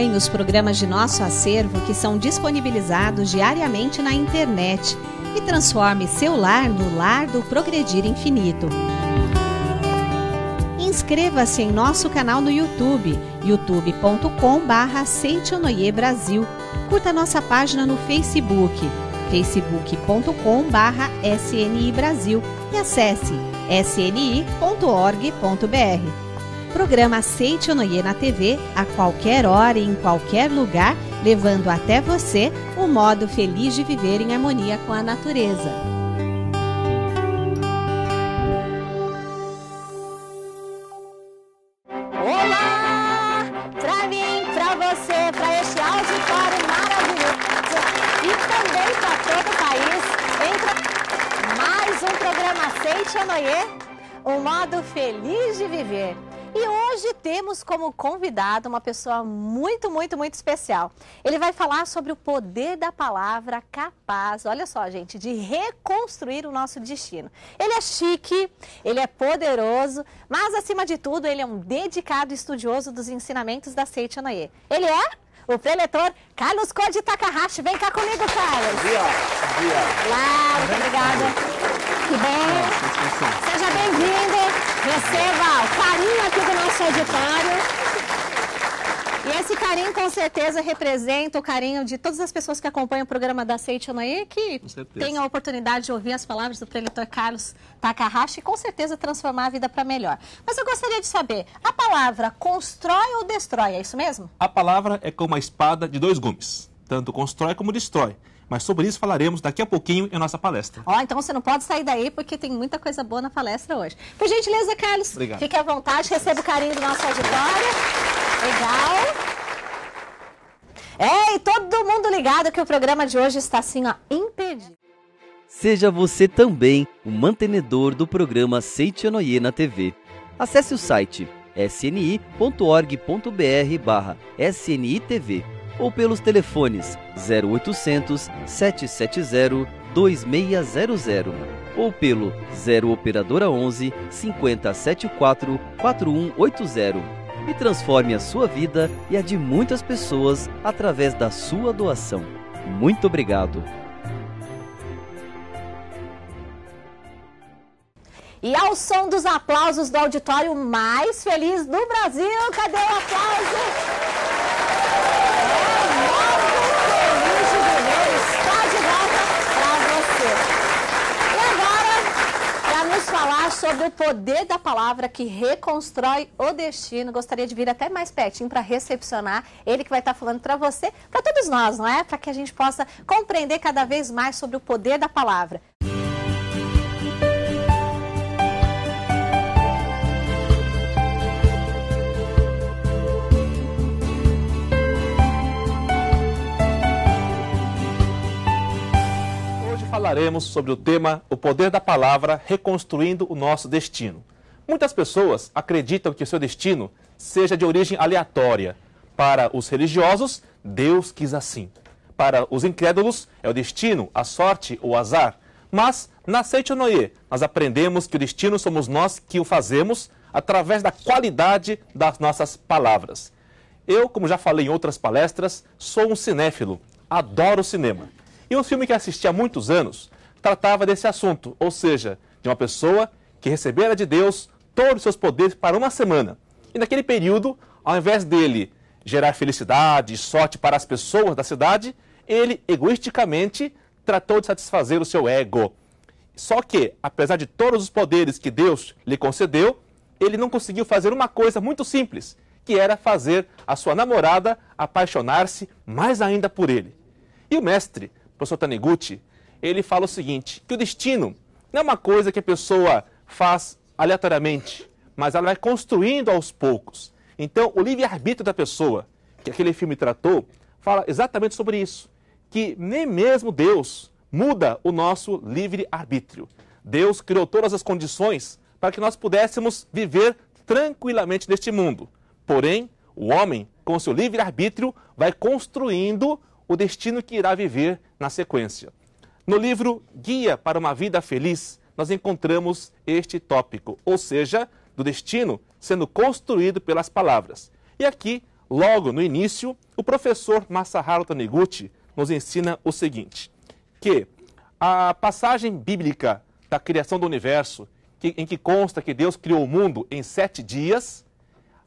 Acompanhe os programas de nosso acervo que são disponibilizados diariamente na internet e transforme seu lar no lar do Progredir Infinito. Inscreva-se em nosso canal no YouTube, youtube.com.br Brasil. Curta nossa página no Facebook, facebook.com.br SNI Brasil e acesse sni.org.br. Programa Aceite Onoye na TV a qualquer hora e em qualquer lugar, levando até você o modo feliz de viver em harmonia com a natureza. Olá! Pra mim, pra você, pra este auditório maravilhoso e também para todo o país, entra mais um programa Aceite Onoye, um modo feliz de viver. E hoje temos como convidado uma pessoa muito, muito, muito especial. Ele vai falar sobre o poder da palavra capaz, olha só, gente, de reconstruir o nosso destino. Ele é chique, ele é poderoso, mas acima de tudo, ele é um dedicado estudioso dos ensinamentos da Seite Anaê. Ele é o preletor Carlos Code Takahashi. Vem cá comigo, Carlos. Bom dia. Bom dia. Muito obrigada. Que bom. Seja bem-vindo. Receba o carinho aqui do nosso auditório. E esse carinho com certeza representa o carinho de todas as pessoas que acompanham o programa da Seite Onaê, que tem a oportunidade de ouvir as palavras do preletor Carlos Takahashi e com certeza transformar a vida para melhor. Mas eu gostaria de saber, a palavra constrói ou destrói, é isso mesmo? A palavra é como uma espada de dois gumes, tanto constrói como destrói. Mas sobre isso falaremos daqui a pouquinho em nossa palestra. Ó, oh, então você não pode sair daí porque tem muita coisa boa na palestra hoje. Por gentileza, Carlos, Obrigado. fique à vontade, receba o carinho do nosso auditório. Legal. É, e todo mundo ligado que o programa de hoje está assim, ó, impedido. Seja você também o mantenedor do programa Seitianoye na TV. Acesse o site sni.org.br barra snitv ou pelos telefones 0800 770 2600 ou pelo 0 operadora 11 5074 4180 e transforme a sua vida e a de muitas pessoas através da sua doação. Muito obrigado. E ao som dos aplausos do auditório mais feliz do Brasil, cadê o aplauso? Falar sobre o poder da palavra que reconstrói o destino. Gostaria de vir até mais pertinho para recepcionar ele que vai estar falando para você, para todos nós, não é? Para que a gente possa compreender cada vez mais sobre o poder da palavra. Falaremos sobre o tema O Poder da Palavra Reconstruindo o Nosso Destino. Muitas pessoas acreditam que o seu destino seja de origem aleatória. Para os religiosos, Deus quis assim. Para os incrédulos, é o destino, a sorte ou o azar. Mas, na Noé, nós aprendemos que o destino somos nós que o fazemos através da qualidade das nossas palavras. Eu, como já falei em outras palestras, sou um cinéfilo, adoro cinema. E um filme que assisti há muitos anos tratava desse assunto, ou seja, de uma pessoa que recebera de Deus todos os seus poderes para uma semana. E naquele período, ao invés dele gerar felicidade e sorte para as pessoas da cidade, ele egoisticamente tratou de satisfazer o seu ego. Só que, apesar de todos os poderes que Deus lhe concedeu, ele não conseguiu fazer uma coisa muito simples, que era fazer a sua namorada apaixonar-se mais ainda por ele. E o mestre professor Taniguchi, ele fala o seguinte, que o destino não é uma coisa que a pessoa faz aleatoriamente, mas ela vai construindo aos poucos. Então, o livre-arbítrio da pessoa, que aquele filme tratou, fala exatamente sobre isso, que nem mesmo Deus muda o nosso livre-arbítrio. Deus criou todas as condições para que nós pudéssemos viver tranquilamente neste mundo. Porém, o homem, com seu livre-arbítrio, vai construindo o destino que irá viver na sequência. No livro Guia para uma Vida Feliz, nós encontramos este tópico, ou seja, do destino sendo construído pelas palavras. E aqui Logo no início, o professor Masaharu Taniguchi nos ensina o seguinte: que a passagem bíblica da criação do universo, que, em que consta que Deus criou o mundo em sete dias,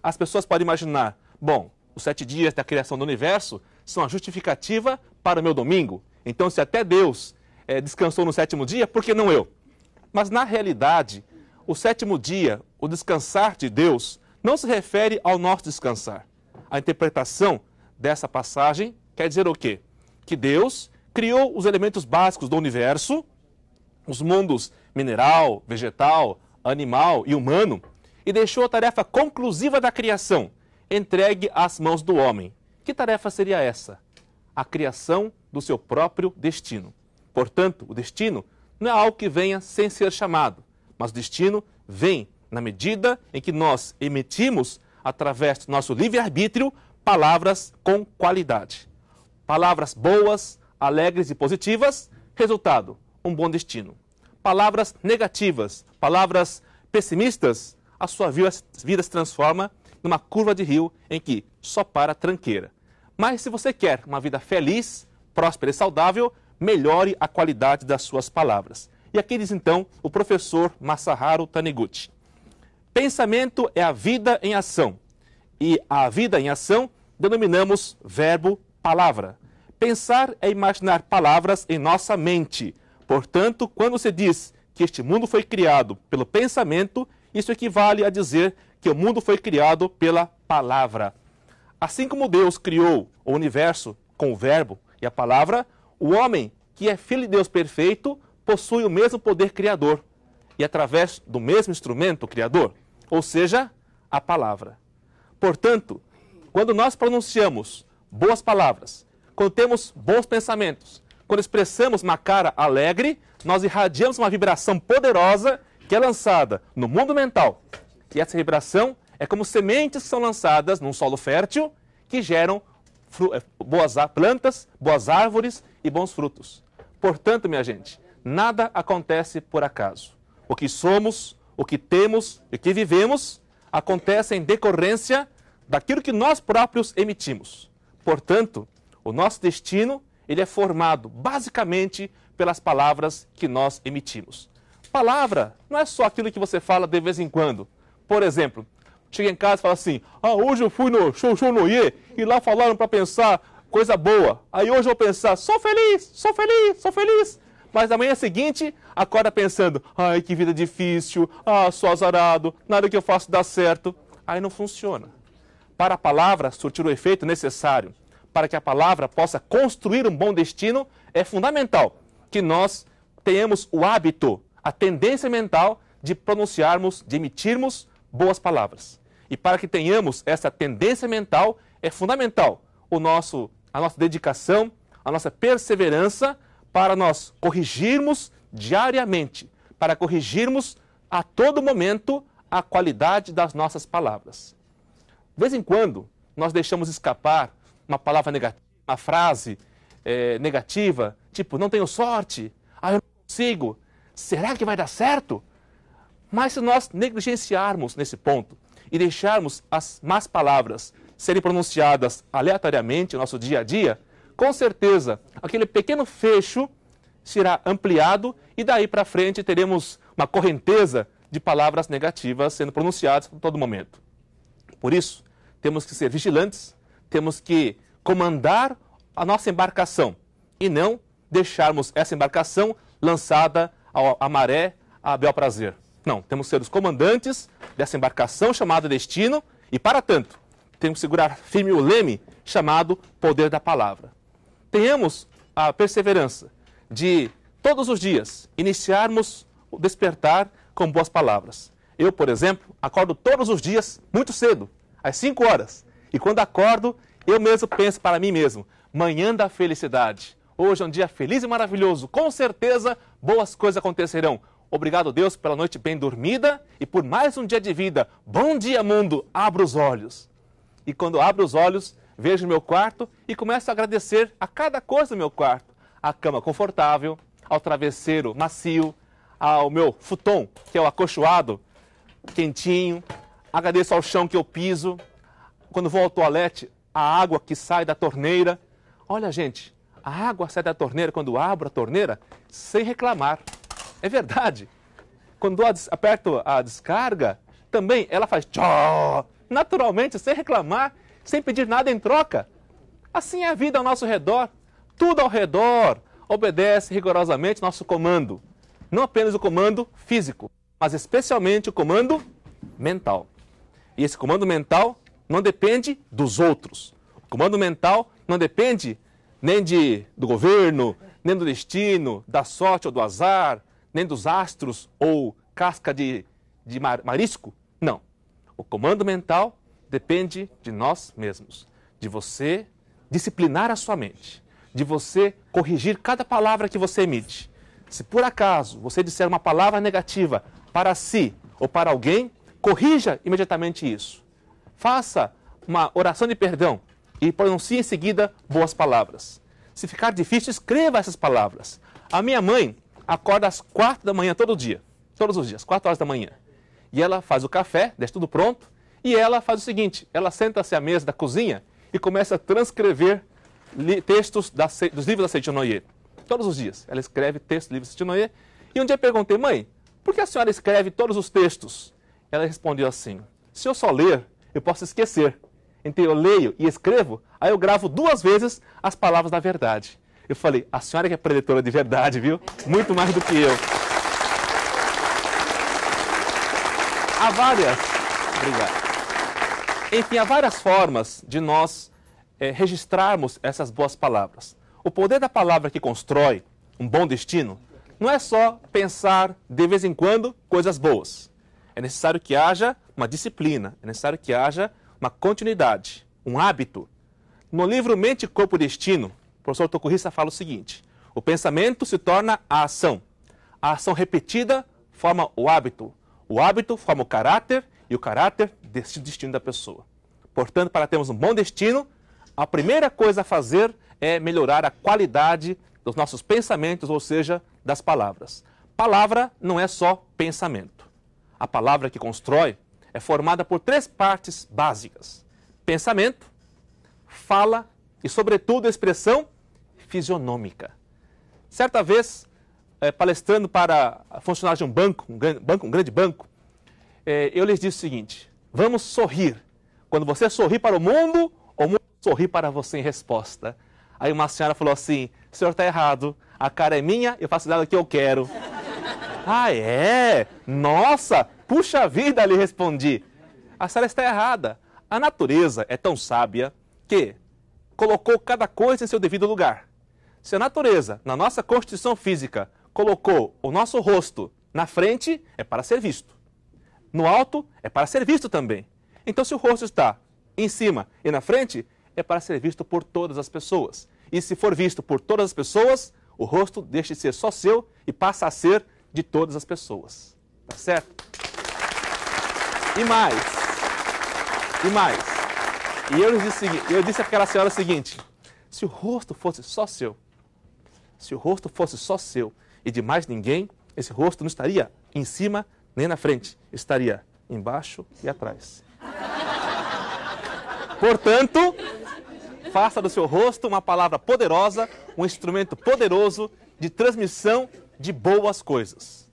as pessoas podem imaginar, bom, os sete dias da criação do universo são a justificativa para o meu domingo. Então, se até Deus é, descansou no sétimo dia, por que não eu? Mas, na realidade, o sétimo dia, o descansar de Deus, não se refere ao nosso descansar. A interpretação dessa passagem quer dizer o quê? Que Deus criou os elementos básicos do universo, os mundos mineral, vegetal, animal e humano, e deixou a tarefa conclusiva da criação entregue às mãos do homem. Que tarefa seria essa? A criação do seu próprio destino. Portanto, o destino não é algo que venha sem ser chamado, mas o destino vem na medida em que nós emitimos, através do nosso livre-arbítrio, palavras com qualidade. Palavras boas, alegres e positivas, resultado, um bom destino. Palavras negativas, palavras pessimistas, a sua vida, se transforma numa curva de rio em que só para tranqueira. Mas se você quer uma vida feliz, próspera e saudável, melhore a qualidade das suas palavras. E aqui diz então o professor Masaharu Taniguchi. Pensamento é a vida em ação. E a vida em ação denominamos verbo palavra. Pensar é imaginar palavras em nossa mente. Portanto, quando se diz que este mundo foi criado pelo pensamento, isso equivale a dizer que o mundo foi criado pela palavra. Assim como Deus criou o universo com o verbo e a palavra, o homem, que é filho de Deus perfeito, possui o mesmo poder criador e através do mesmo instrumento criador, ou seja, a palavra. Portanto, quando nós pronunciamos boas palavras, quando temos bons pensamentos, quando expressamos uma cara alegre, nós irradiamos uma vibração poderosa que é lançada no mundo mental. E essa vibração é como sementes que são lançadas num solo fértil que geram eh, boas plantas, boas árvores e bons frutos. Portanto, minha gente, nada acontece por acaso. O que somos, o que temos e o que vivemos acontece em decorrência daquilo que nós próprios emitimos. Portanto, o nosso destino ele é formado basicamente pelas palavras que nós emitimos. Palavra não é só aquilo que você fala de vez em quando. Por exemplo, chega em casa e fala assim: Ah, hoje eu fui no show show Noie e lá falaram para pensar coisa boa. Aí hoje eu vou pensar: sou feliz, sou feliz, sou feliz. Mas na manhã seguinte, acorda pensando: ai, que vida difícil, ah, sou azarado, nada que eu faço dá certo. Aí não funciona. Para a palavra surtir o efeito necessário, para que a palavra possa construir um bom destino, é fundamental que nós tenhamos o hábito, a tendência mental de pronunciarmos, de emitirmos boas palavras. E para que tenhamos essa tendência mental, é fundamental o nosso, a nossa dedicação, a nossa perseverança para nós corrigirmos diariamente, para corrigirmos a todo momento a qualidade das nossas palavras. De vez em quando, nós deixamos escapar uma palavra negativa, uma frase é, negativa, tipo, não tenho sorte, ah, eu não consigo, será que vai dar certo? Mas se nós negligenciarmos nesse ponto e deixarmos as más palavras serem pronunciadas aleatoriamente no nosso dia a dia, com certeza aquele pequeno fecho será ampliado e daí para frente teremos uma correnteza de palavras negativas sendo pronunciadas a todo momento. Por isso, temos que ser vigilantes, temos que comandar a nossa embarcação e não deixarmos essa embarcação lançada à maré, a bel prazer. Não, temos que ser os comandantes dessa embarcação chamada destino e, para tanto, temos que segurar firme o leme chamado poder da palavra. Tenhamos a perseverança de, todos os dias, iniciarmos o despertar com boas palavras. Eu, por exemplo, acordo todos os dias muito cedo, às 5 horas. E quando acordo, eu mesmo penso para mim mesmo: manhã da felicidade. Hoje é um dia feliz e maravilhoso. Com certeza, boas coisas acontecerão. Obrigado, Deus, pela noite bem dormida e por mais um dia de vida. Bom dia, mundo! Abra os olhos. E quando abro os olhos, vejo meu quarto e começo a agradecer a cada coisa do meu quarto. A cama confortável, ao travesseiro macio, ao meu futon, que é o acolchoado, quentinho. Agradeço ao chão que eu piso, quando vou ao toalete, a água que sai da torneira. Olha, gente, a água sai da torneira quando abro a torneira sem reclamar. É verdade. Quando eu aperto a descarga, também ela faz tchó, naturalmente, sem reclamar, sem pedir nada em troca. Assim é a vida ao nosso redor. Tudo ao redor obedece rigorosamente nosso comando. Não apenas o comando físico, mas especialmente o comando mental. E esse comando mental não depende dos outros. O comando mental não depende nem de, do governo, nem do destino, da sorte ou do azar, nem dos astros ou casca de, de mar, marisco. Não. O comando mental depende de nós mesmos, de você disciplinar a sua mente, de você corrigir cada palavra que você emite. Se por acaso você disser uma palavra negativa para si ou para alguém, corrija imediatamente isso. Faça uma oração de perdão e pronuncie em seguida boas palavras. Se ficar difícil, escreva essas palavras. A minha mãe acorda às quatro da manhã todo dia, todos os dias, quatro horas da manhã. E ela faz o café, deixa tudo pronto, e ela faz o seguinte: ela senta-se à mesa da cozinha e começa a transcrever textos da, dos livros da Seite Noyer. Todos os dias. Ela escreve textos dos livros da Seite Noyer. E um dia eu perguntei, mãe, por que a senhora escreve todos os textos? Ela respondeu assim: se eu só ler, eu posso esquecer. Então eu leio e escrevo, aí eu gravo duas vezes as palavras da verdade. Eu falei, a senhora que é preditora de verdade, viu? Muito mais do que eu. Há várias. Obrigado. Enfim, há várias formas de nós é, registrarmos essas boas palavras. O poder da palavra que constrói um bom destino não é só pensar de vez em quando coisas boas. É necessário que haja uma disciplina, é necessário que haja uma continuidade, um hábito. No livro Mente, Corpo e Destino, o professor Tokurissa fala o seguinte: o pensamento se torna a ação. A ação repetida forma o hábito. O hábito forma o caráter e o caráter decide o destino da pessoa. Portanto, para termos um bom destino, a primeira coisa a fazer é melhorar a qualidade dos nossos pensamentos, ou seja, das palavras. Palavra não é só pensamento. A palavra que constrói é formada por três partes básicas: pensamento, fala e, sobretudo, expressão fisionômica. Certa vez, é, palestrando para funcionários de um banco, um grande banco, um grande banco é, eu lhes disse o seguinte: vamos sorrir. Quando você sorrir para o mundo, o mundo sorri para você em resposta. Aí uma senhora falou assim: o senhor está errado, a cara é minha, eu faço nada que eu quero. ah, é? Nossa, puxa vida, lhe respondi. A senhora está errada. A natureza é tão sábia que colocou cada coisa em seu devido lugar. Se a natureza, na nossa constituição física, colocou o nosso rosto na frente, é para ser visto. No alto, é para ser visto também. Então, se o rosto está em cima e na frente, é para ser visto por todas as pessoas. E se for visto por todas as pessoas, o rosto deixa de ser só seu e passa a ser de todas as pessoas. Tá certo? E mais. E mais. E eu disse, eu disse àquela senhora o seguinte: se o rosto fosse só seu, se o rosto fosse só seu e de mais ninguém, esse rosto não estaria em cima nem na frente, estaria embaixo e atrás. Portanto, faça do seu rosto uma palavra poderosa, um instrumento poderoso de transmissão de boas coisas.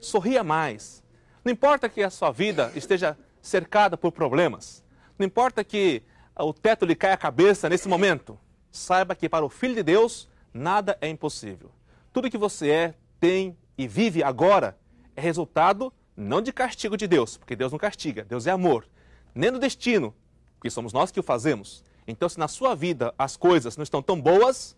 Sorria mais. Não importa que a sua vida esteja cercada por problemas. Não importa que o teto lhe caia a cabeça nesse momento. Saiba que para o Filho de Deus nada é impossível. Tudo que você é, tem e vive agora é resultado não de castigo de Deus, porque Deus não castiga, Deus é amor, nem do destino, porque somos nós que o fazemos. Então, se na sua vida as coisas não estão tão boas,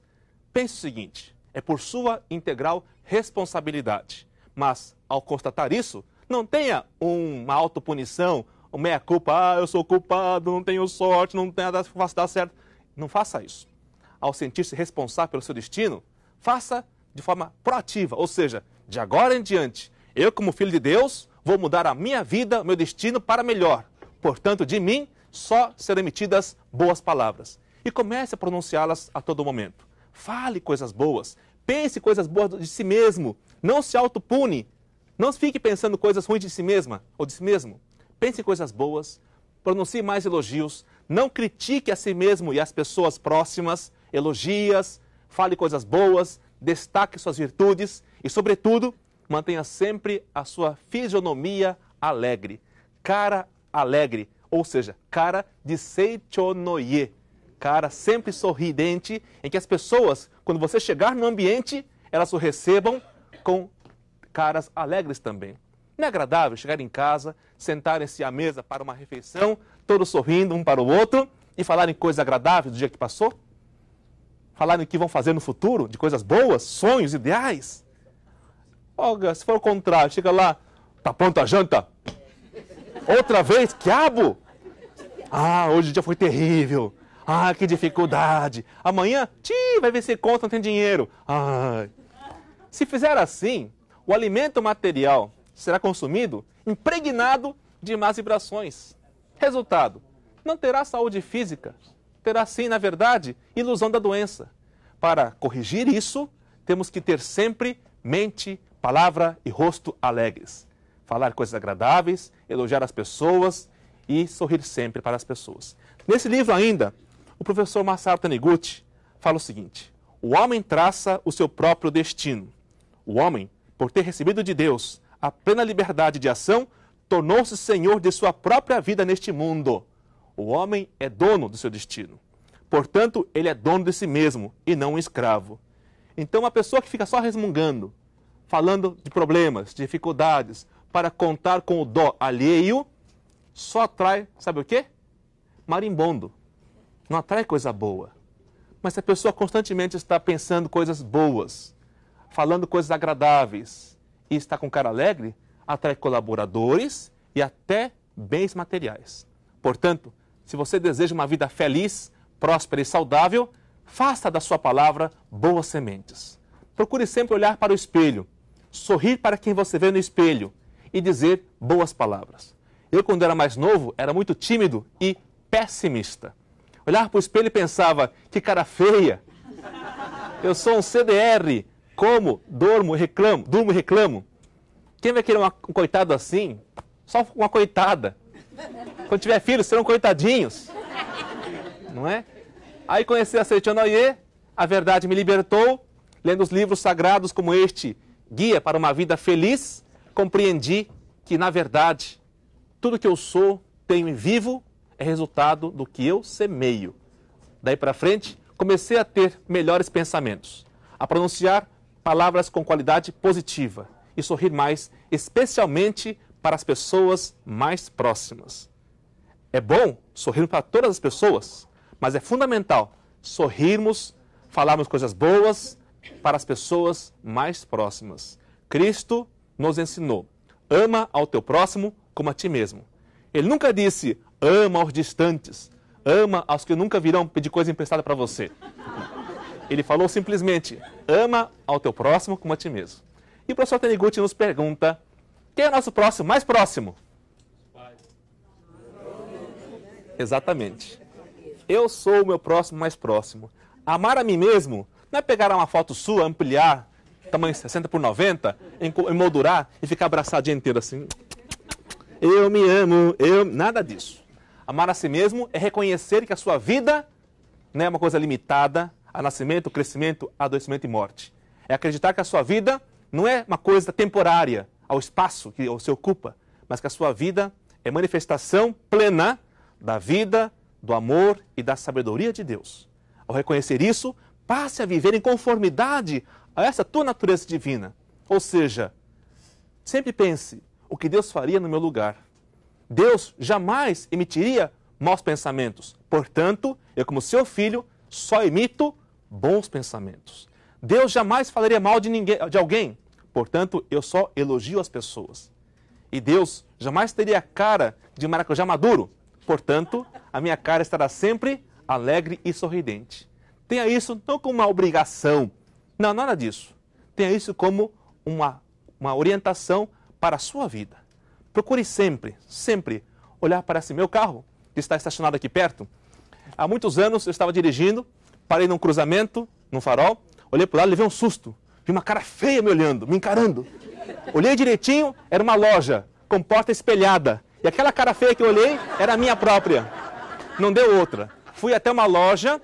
pense o seguinte: é por sua integral responsabilidade. Mas, ao constatar isso, não tenha uma autopunição, uma meia-culpa, ah, eu sou culpado, não tenho sorte, não tenho nada que dar certo. Não faça isso. Ao sentir-se responsável pelo seu destino, faça de forma proativa, ou seja, de agora em diante, eu, como filho de Deus, vou mudar a minha vida, o meu destino para melhor. Portanto, de mim só serão emitidas boas palavras. E comece a pronunciá-las a todo momento. Fale coisas boas, pense coisas boas de si mesmo, não se autopune. Não fique pensando coisas ruins de si mesma ou de si mesmo. Pense em coisas boas, pronuncie mais elogios, Não critique a si mesmo e as pessoas próximas, elogias, fale coisas boas, destaque suas virtudes e, sobretudo, mantenha sempre a sua fisionomia alegre, cara alegre, ou seja, cara de seichonoye, cara sempre sorridente, em que as pessoas, quando você chegar no ambiente, elas o recebam com caras alegres também. Não é agradável chegar em casa, sentarem-se à mesa para uma refeição, todos sorrindo um para o outro e falarem coisas agradáveis do dia que passou? Falarem o que vão fazer no futuro, de coisas boas, sonhos, ideais? Olha, se for o contrário, chega lá, tá pronta a janta? Outra vez, quiabo? Ah, hoje o dia foi terrível. Ah, que dificuldade. Amanhã, ti, vai ver se conta, não tem dinheiro. Ai. Se fizer assim, o alimento material será consumido impregnado de más vibrações. Resultado: não terá saúde física, terá sim, na verdade, ilusão da doença. Para corrigir isso, temos que ter sempre mente, palavra e rosto alegres. Falar coisas agradáveis, elogiar as pessoas e sorrir sempre para as pessoas. Nesse livro ainda, o professor Masaru Taniguchi fala o seguinte: o homem traça o seu próprio destino. O homem, por ter recebido de Deus a plena liberdade de ação, tornou-se senhor de sua própria vida neste mundo. O homem é dono do seu destino. Portanto, ele é dono de si mesmo e não um escravo. Então, uma pessoa que fica só resmungando, falando de problemas, de dificuldades, para contar com o dó alheio, só atrai, sabe o quê? Marimbondo. Não atrai coisa boa. Mas se a pessoa constantemente está pensando coisas boas, falando coisas agradáveis, e está com cara alegre, atrai colaboradores e até bens materiais. Portanto, se você deseja uma vida feliz, próspera e saudável, faça da sua palavra boas sementes. Procure sempre olhar para o espelho, sorrir para quem você vê no espelho e dizer boas palavras. Eu, quando era mais novo, era muito tímido e pessimista. Olhar para o espelho e pensava, que cara feia. Eu sou um CDR, como, dormo reclamo, durmo reclamo. Quem vai querer uma, um coitado assim? Só uma coitada. Quando tiver filhos, serão coitadinhos. Não é? Aí conheci a Seichonoye, a verdade me libertou, lendo os livros sagrados como este, Guia para uma Vida Feliz, compreendi que, na verdade, tudo que eu sou, tenho e vivo é resultado do que eu semeio. Daí para frente, comecei a ter melhores pensamentos, a pronunciar palavras com qualidade positiva e sorrir mais, especialmente para as pessoas mais próximas. É bom sorrir para todas as pessoas, mas é fundamental sorrirmos, falarmos coisas boas para as pessoas mais próximas. Cristo nos ensinou: ama ao teu próximo como a ti mesmo. Ele nunca disse ama aos distantes, ama aos que nunca virão pedir coisa emprestada para você. Ele falou simplesmente: ama ao teu próximo como a ti mesmo. E o professor Taniguchi nos pergunta: quem é nosso próximo mais próximo? Exatamente. Eu sou o meu próximo mais próximo. Amar a mim mesmo não é pegar uma foto sua, ampliar, tamanho 60 por 90, emoldurar e ficar abraçado o dia inteiro assim. Eu me amo, eu. Nada disso. Amar a si mesmo é reconhecer que a sua vida não é uma coisa limitada, a nascimento, crescimento, adoecimento e morte. É acreditar que a sua vida não é uma coisa temporária, ao espaço que você ocupa, mas que a sua vida é manifestação plena da vida, do amor e da sabedoria de Deus. Ao reconhecer isso, passe a viver em conformidade a essa tua natureza divina. Ou seja, sempre pense o que Deus faria no meu lugar. Deus jamais emitiria maus pensamentos. Portanto, eu, como seu filho, só emito bons pensamentos. Deus jamais falaria mal de, ninguém, de alguém, portanto, eu só elogio as pessoas. E Deus jamais teria a cara de maracujá maduro, portanto, a minha cara estará sempre alegre e sorridente. Tenha isso não como uma obrigação, não, nada disso. Tenha isso como uma, uma orientação para a sua vida. Procure sempre, sempre olhar para esse meu carro, que está estacionado aqui perto. Há muitos anos eu estava dirigindo parei num cruzamento, num farol, olhei para o lado, levei um susto. Vi uma cara feia me olhando, me encarando. Olhei direitinho, era uma loja com porta espelhada. E aquela cara feia que eu olhei era a minha própria. Não deu outra. Fui até uma loja,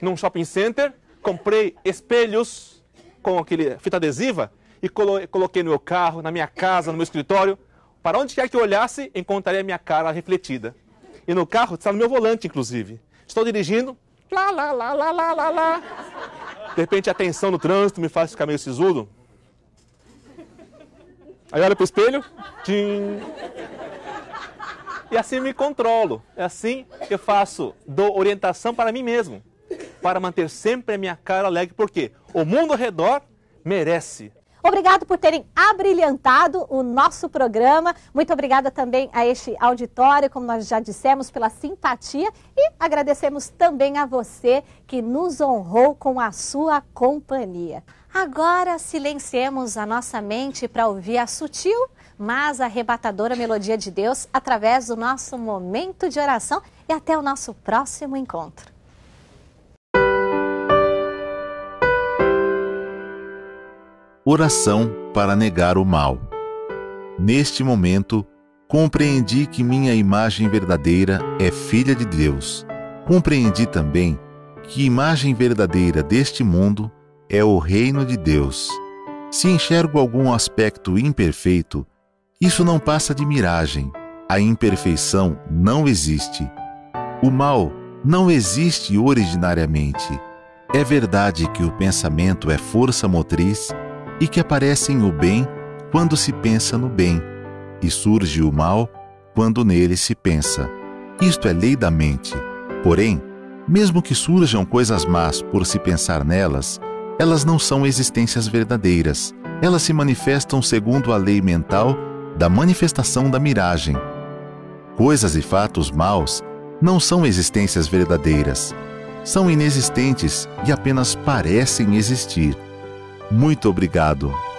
num shopping center, comprei espelhos com aquele fita adesiva e colo coloquei no meu carro, na minha casa, no meu escritório. Para onde quer que eu olhasse, encontraria a minha cara refletida. E no carro está no meu volante, inclusive. Estou dirigindo, lá, lá, lá, lá, lá, lá, lá. De repente a tensão no trânsito me faz ficar meio sisudo. Aí olho pro espelho, tchim. E assim me controlo. É assim que eu faço, dou orientação para mim mesmo. Para manter sempre a minha cara alegre, porque o mundo ao redor merece Obrigado por terem abrilhantado o nosso programa. Muito obrigada também a este auditório, como nós já dissemos, pela simpatia e agradecemos também a você que nos honrou com a sua companhia. Agora silenciemos a nossa mente para ouvir a sutil, mas arrebatadora melodia de Deus através do nosso momento de oração e até o nosso próximo encontro. Oração para negar o mal. Neste momento, compreendi que minha imagem verdadeira é filha de Deus. Compreendi também que imagem verdadeira deste mundo é o reino de Deus. Se enxergo algum aspecto imperfeito, isso não passa de miragem. A imperfeição não existe. O mal não existe originariamente. É verdade que o pensamento é força motriz e que aparecem o bem quando se pensa no bem, e surge o mal quando nele se pensa. Isto é lei da mente. Porém, mesmo que surjam coisas más por se pensar nelas, elas não são existências verdadeiras. Elas se manifestam segundo a lei mental da manifestação da miragem. Coisas e fatos maus não são existências verdadeiras. São inexistentes e apenas parecem existir. Muito obrigado.